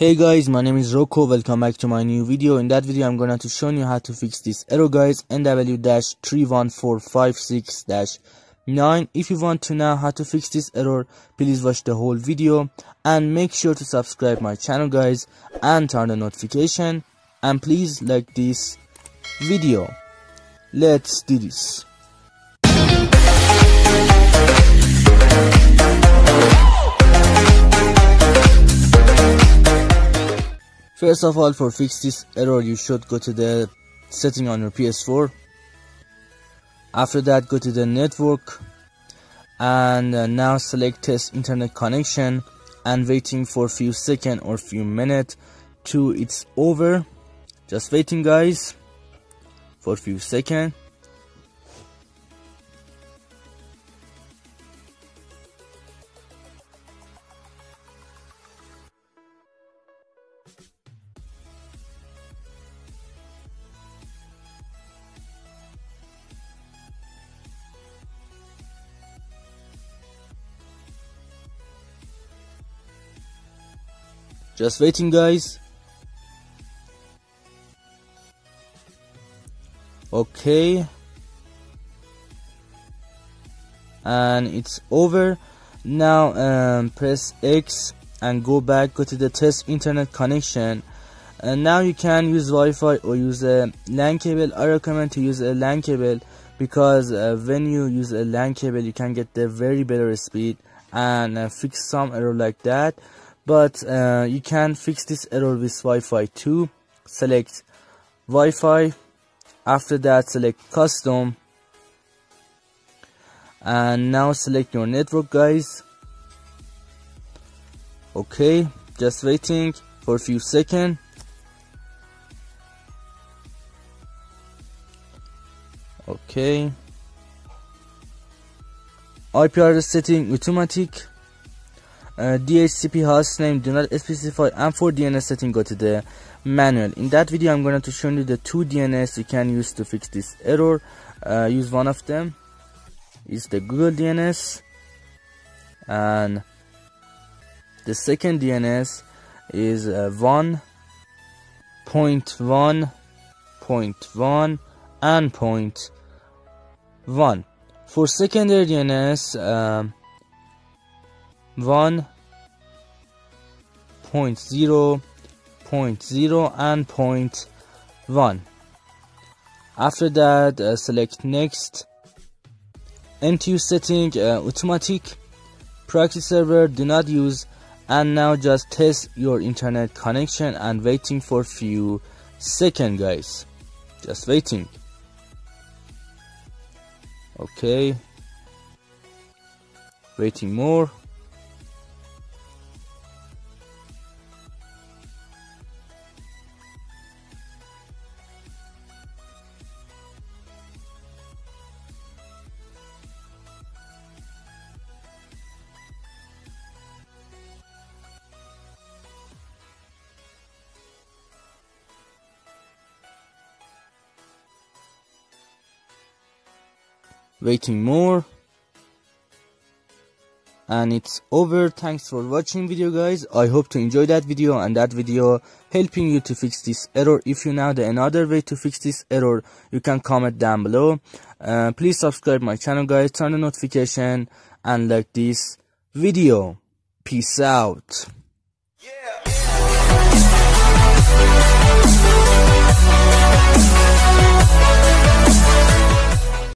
Hey guys, my name is Rocco, welcome back to my new video. In that video, I'm gonna to show you how to fix this error guys, NW-31456-9. If you want to know how to fix this error, please watch the whole video and make sure to subscribe my channel guys and turn the notification and please like this video. Let's do this. First of all, for fix this error, you should go to the setting on your PS4. After that, go to the network and uh, now select test internet connection and waiting for a few second or few minutes to it's over. Just waiting guys for few seconds. Just waiting guys. Okay. And it's over. Now um, press X and go back, go to the test internet connection. And now you can use Wi-Fi or use a LAN cable. I recommend to use a LAN cable because uh, when you use a LAN cable you can get the very better speed and uh, fix some error like that but uh, you can fix this error with Wi-Fi too. Select Wi-Fi. After that select custom. And now select your network guys. Okay just waiting for a few seconds. Okay. IP address setting automatic uh, DHCP host name do not specify and for DNS setting go to the manual. In that video I'm going to show you the two DNS you can use to fix this error. Uh, use one of them. Is the Google DNS and the second DNS is uh, 1.1.1 and point 1 for secondary DNS 1 point 0 point 0 and point 1 after that uh, select next. MTU setting uh, automatic. Proxy server do not use. And now just test your internet connection and waiting for few second guys. Just waiting. Okay. Waiting more waiting more. And it's over. Thanks for watching video guys. I hope to enjoy that video and that video helping you to fix this error. If you know the another way to fix this error you can comment down below. Uh, please subscribe my channel guys. Turn the notification and like this video. Peace out